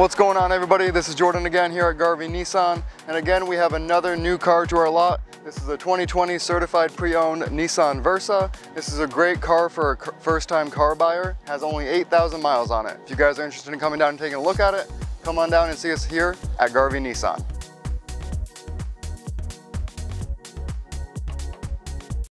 What's going on everybody? This is Jordan again here at Garvey Nissan. And again, we have another new car to our lot. This is a 2020 certified pre-owned Nissan Versa. This is a great car for a first time car buyer. Has only 8,000 miles on it. If you guys are interested in coming down and taking a look at it, come on down and see us here at Garvey Nissan.